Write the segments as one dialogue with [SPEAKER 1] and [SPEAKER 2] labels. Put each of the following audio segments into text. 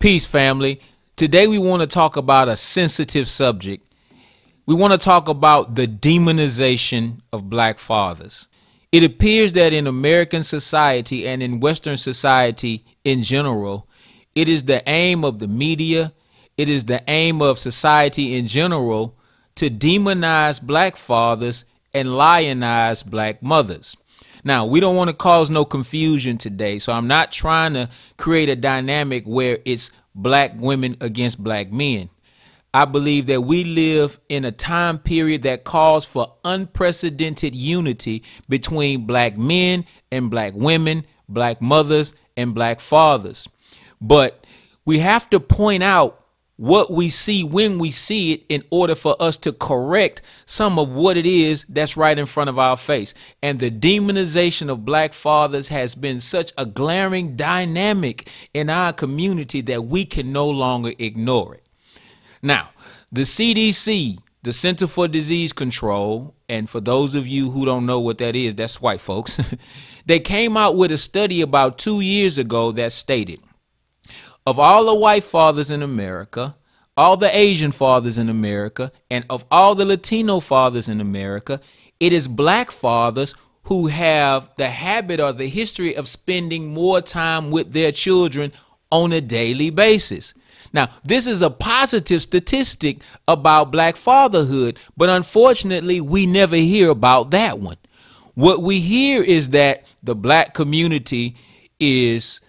[SPEAKER 1] Peace, family. Today we want to talk about a sensitive subject. We want to talk about the demonization of black fathers. It appears that in American society and in Western society in general, it is the aim of the media, it is the aim of society in general to demonize black fathers and lionize black mothers. Now, we don't want to cause no confusion today, so I'm not trying to create a dynamic where it's black women against black men. I believe that we live in a time period that calls for unprecedented unity between black men and black women, black mothers and black fathers. But we have to point out what we see when we see it in order for us to correct some of what it is that's right in front of our face. And the demonization of black fathers has been such a glaring dynamic in our community that we can no longer ignore it. Now, the CDC, the Center for Disease Control, and for those of you who don't know what that is, that's white folks, they came out with a study about two years ago that stated of all the white fathers in America, all the Asian fathers in America, and of all the Latino fathers in America, it is black fathers who have the habit or the history of spending more time with their children on a daily basis. Now, this is a positive statistic about black fatherhood, but unfortunately, we never hear about that one. What we hear is that the black community is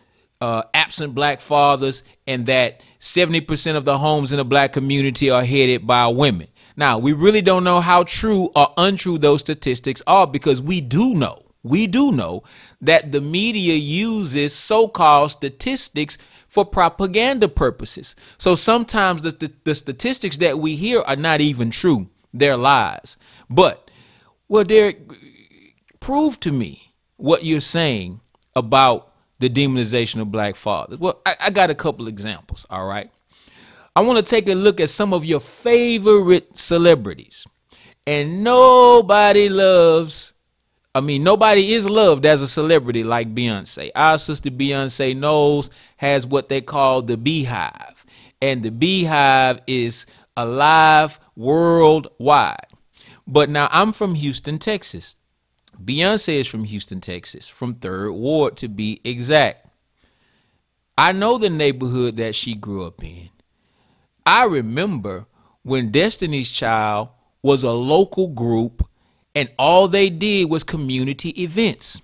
[SPEAKER 1] uh, absent black fathers and that 70% of the homes in the black community are headed by women. Now, we really don't know how true or untrue those statistics are because we do know, we do know that the media uses so called statistics for propaganda purposes. So sometimes the, the, the, statistics that we hear are not even true, they're lies. But, well, Deric, prove to me what you're saying about the demonization of black fathers? Well, I, I got a couple examples, all right? I want to take a look at some of your favorite celebrities. And nobody loves, I mean, nobody is loved as a celebrity like Beyonce. Our sister Beyonce Knowles has what they call the BeyHive. And the BeyHive is alive worldwide. But now I'm from Houston, Texas. Beyonce is from Houston, Texas, from Third Ward to be exact. I know the neighborhood that she grew up in. I remember when Destiny's Child was a local group and all they did was community events.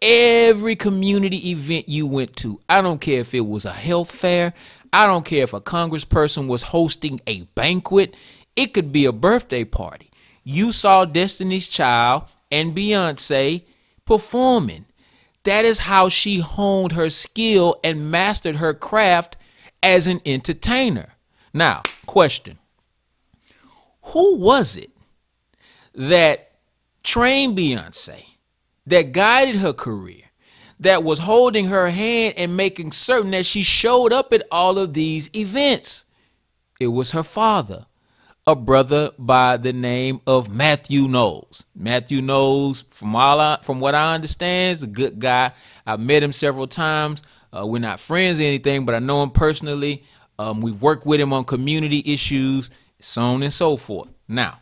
[SPEAKER 1] Every community event you went to, I don't care if it was a health fair, I don't care if a congressperson was hosting a banquet, it could be a birthday party. You saw Destiny's Child and Beyonce performing. That is how she honed her skill and mastered her craft as an entertainer. Now, question Who was it that trained Beyonce, that guided her career, that was holding her hand and making certain that she showed up at all of these events? It was her father a brother by the name of Matthew Knowles. Matthew Knowles, from all I, from what I understand, is a good guy. I've met him several times. Uh, we're not friends or anything, but I know him personally. Um, we work with him on community issues, so on and so forth. Now,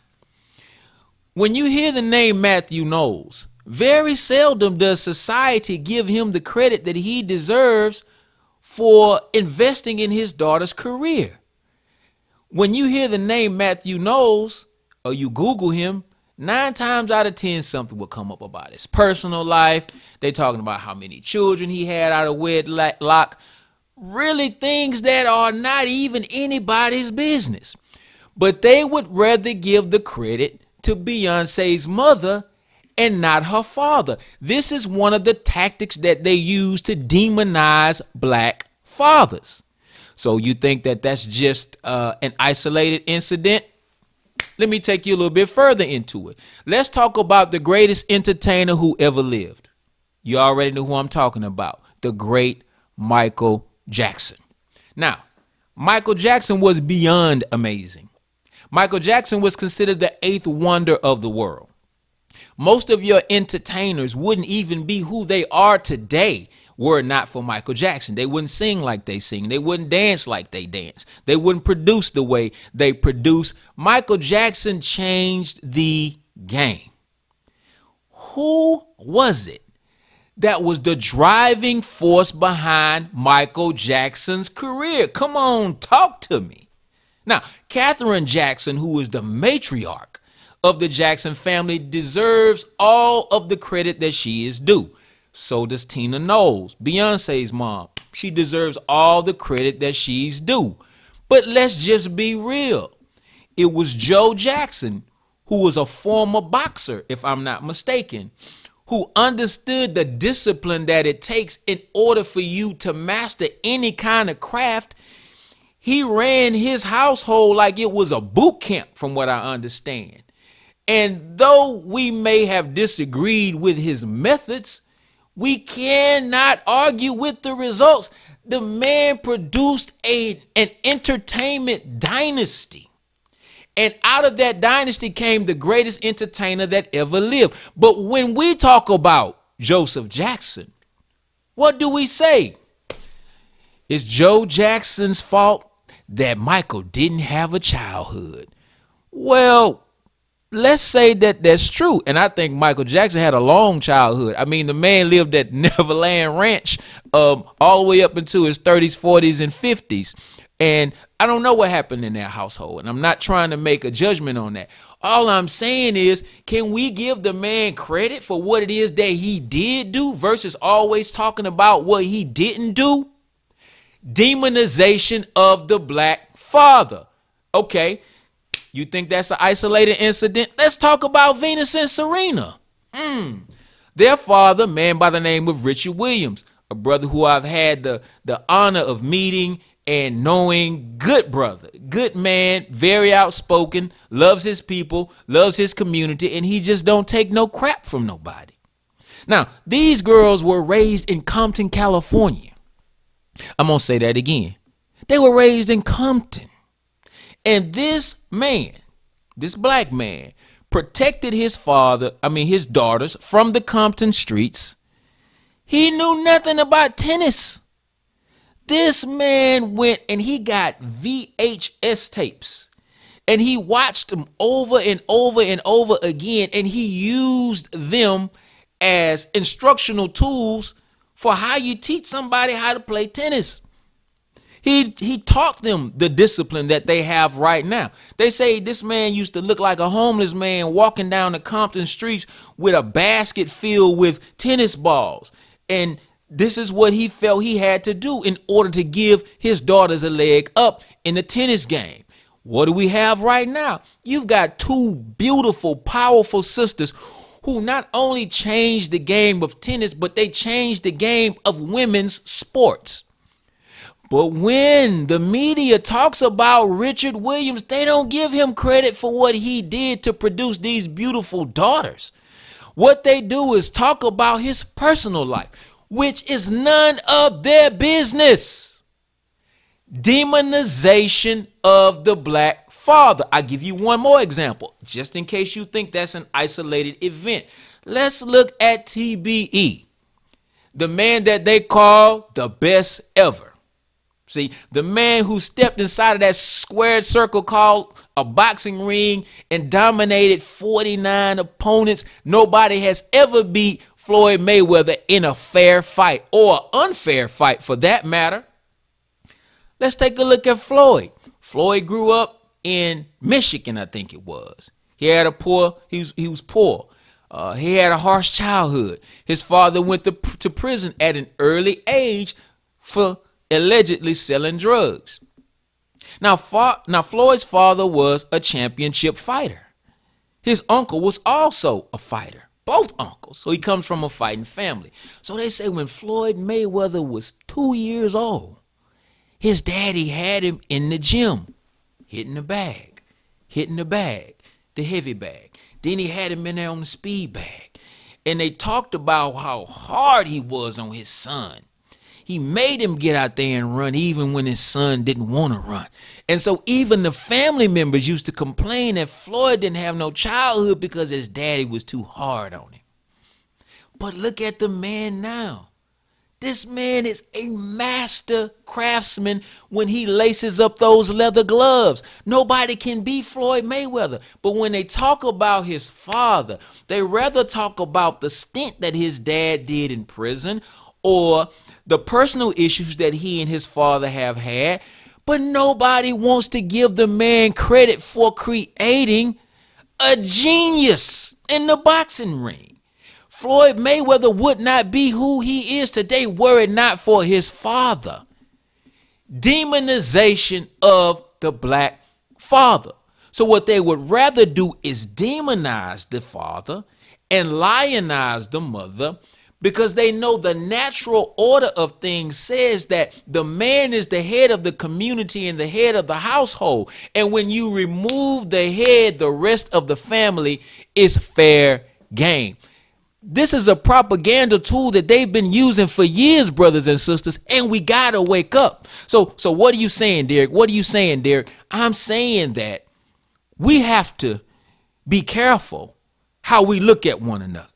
[SPEAKER 1] when you hear the name Matthew Knowles, very seldom does society give him the credit that he deserves for investing in his daughter's career when you hear the name Matthew Knowles or you Google him, nine times out of ten something will come up about his personal life. They're talking about how many children he had out of wedlock. Really things that are not even anybody's business. But they would rather give the credit to Beyonce's mother and not her father. This is one of the tactics that they use to demonize black fathers. So you think that that's just uh, an isolated incident? Let me take you a little bit further into it. Let's talk about the greatest entertainer who ever lived. You already know who I'm talking about the great Michael Jackson. Now, Michael Jackson was beyond amazing. Michael Jackson was considered the eighth wonder of the world. Most of your entertainers wouldn't even be who they are today were it not for Michael Jackson. They wouldn't sing like they sing. They wouldn't dance like they dance. They wouldn't produce the way they produce. Michael Jackson changed the game. Who was it that was the driving force behind Michael Jackson's career? Come on, talk to me. Now, Katherine Jackson, who is the matriarch of the Jackson family, deserves all of the credit that she is due. So does Tina Knowles, Beyonce's mom. She deserves all the credit that she's due. But let's just be real. It was Joe Jackson, who was a former boxer, if I'm not mistaken, who understood the discipline that it takes in order for you to master any kind of craft. He ran his household like it was a boot camp, from what I understand. And though we may have disagreed with his methods, we cannot argue with the results. The man produced a, an entertainment dynasty. And out of that dynasty came the greatest entertainer that ever lived. But when we talk about Joseph Jackson, what do we say? It's Joe Jackson's fault that Michael didn't have a childhood. Well, let's say that that's true. And I think Michael Jackson had a long childhood. I mean, the man lived at Neverland Ranch um, all the way up into his 30s, 40s, and 50s. And I don't know what happened in that household. And I'm not trying to make a judgment on that. All I'm saying is, can we give the man credit for what it is that he did do versus always talking about what he didn't do? Demonization of the black father. Okay, you think that's an isolated incident? Let's talk about Venus and Serena. Mm. Their father, man by the name of Richard Williams, a brother who I've had the, the honor of meeting and knowing, good brother, good man, very outspoken, loves his people, loves his community, and he just don't take no crap from nobody. Now, these girls were raised in Compton, California. I'm going to say that again. They were raised in Compton. And this man, this black man, protected his father, I mean his daughters, from the Compton streets. He knew nothing about tennis. This man went and he got VHS tapes and he watched them over and over and over again and he used them as instructional tools for how you teach somebody how to play tennis. He he taught them the discipline that they have right now. They say this man used to look like a homeless man walking down the Compton streets with a basket filled with tennis balls. And this is what he felt he had to do in order to give his daughters a leg up in the tennis game. What do we have right now? You've got two beautiful, powerful sisters who not only changed the game of tennis, but they changed the game of women's sports. But when the media talks about Richard Williams, they don't give him credit for what he did to produce these beautiful daughters. What they do is talk about his personal life, which is none of their business. Demonization of the black father. I give you one more example, just in case you think that's an isolated event. Let's look at TBE, the man that they call the best ever. See, the man who stepped inside of that squared circle called a boxing ring and dominated 49 opponents. Nobody has ever beat Floyd Mayweather in a fair fight or unfair fight for that matter. Let's take a look at Floyd. Floyd grew up in Michigan, I think it was. He had a poor, he was, he was poor. Uh, he had a harsh childhood. His father went to, to prison at an early age for allegedly selling drugs. Now, now Floyd's father was a championship fighter. His uncle was also a fighter. Both uncles. So he comes from a fighting family. So they say when Floyd Mayweather was two years old, his daddy had him in the gym, hitting the bag, hitting the bag, the heavy bag. Then he had him in there on the speed bag. And they talked about how hard he was on his son he made him get out there and run even when his son didn't want to run. And so even the family members used to complain that Floyd didn't have no childhood because his daddy was too hard on him. But look at the man now. This man is a master craftsman when he laces up those leather gloves. Nobody can be Floyd Mayweather. But when they talk about his father, they rather talk about the stint that his dad did in prison or the personal issues that he and his father have had. But nobody wants to give the man credit for creating a genius in the boxing ring. Floyd Mayweather would not be who he is today were it not for his father. Demonization of the black father. So, what they would rather do is demonize the father and lionize the mother because they know the natural order of things says that the man is the head of the community and the head of the household. And when you remove the head, the rest of the family is fair game. This is a propaganda tool that they've been using for years, brothers and sisters, and we gotta wake up. So, so what are you saying, Deric? What are you saying, Deric? I'm saying that we have to be careful how we look at one another.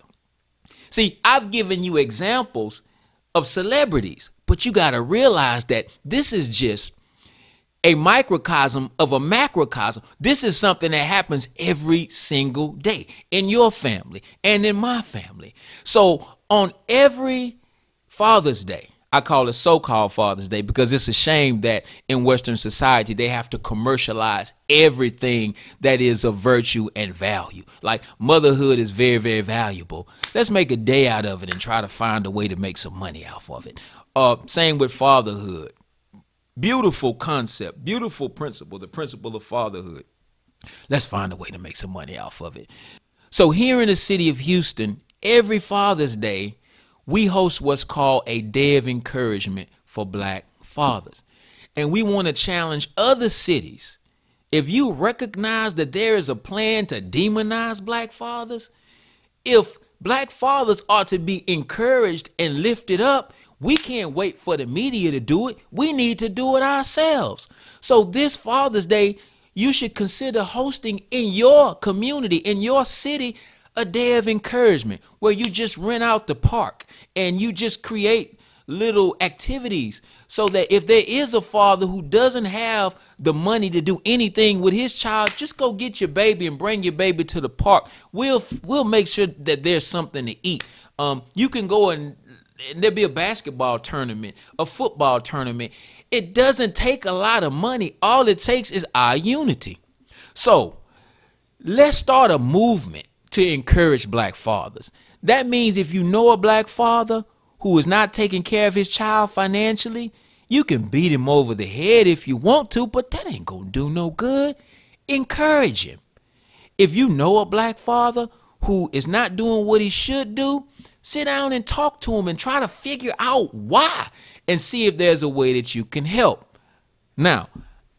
[SPEAKER 1] See, I've given you examples of celebrities, but you gotta realize that this is just a microcosm of a macrocosm. This is something that happens every single day in your family and in my family. So on every Father's Day, I call it so-called Father's Day because it's a shame that in Western society they have to commercialize everything that is of virtue and value. Like motherhood is very, very valuable. Let's make a day out of it and try to find a way to make some money off of it. Uh, same with fatherhood. Beautiful concept, beautiful principle, the principle of fatherhood. Let's find a way to make some money off of it. So, here in the city of Houston, every Father's Day, we host what's called a Day of Encouragement for Black fathers. And we want to challenge other cities. If you recognize that there is a plan to demonize black fathers, if black fathers are to be encouraged and lifted up, we can't wait for the media to do it. We need to do it ourselves. So this Father's Day, you should consider hosting in your community, in your city, a day of encouragement where you just rent out the park and you just create little activities so that if there is a father who doesn't have the money to do anything with his child just go get your baby and bring your baby to the park we'll we'll make sure that there's something to eat um, you can go and and there'll be a basketball tournament, a football tournament. It doesn't take a lot of money. All it takes is our unity. So let's start a movement to encourage black fathers. That means if you know a black father who is not taking care of his child financially, you can beat him over the head if you want to, but that ain't gonna do no good. Encourage him. If you know a black father who is not doing what he should do, sit down and talk to him and try to figure out why and see if there's a way that you can help. Now,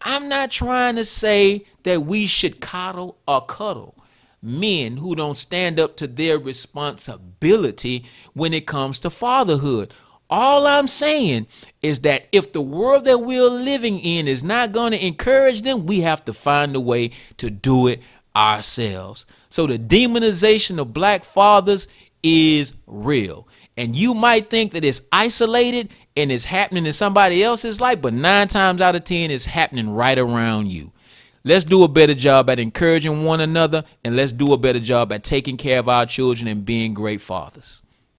[SPEAKER 1] I'm not trying to say that we should coddle or cuddle men who don't stand up to their responsibility when it comes to fatherhood. All I'm saying is that if the world that we're living in is not going to encourage them, we have to find a way to do it ourselves. So the demonization of black fathers is real. And you might think that it's isolated and it's happening in somebody else's life, but nine times out of ten, it's happening right around you. Let's do a better job at encouraging one another, and let's do a better job at taking care of our children and being great fathers.